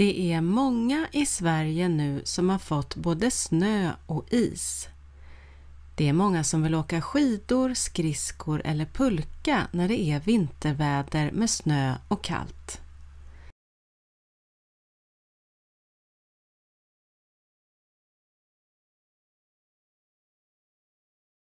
Det är många i Sverige nu som har fått både snö och is. Det är många som vill åka skidor, skridskor eller pulka när det är vinterväder med snö och kallt.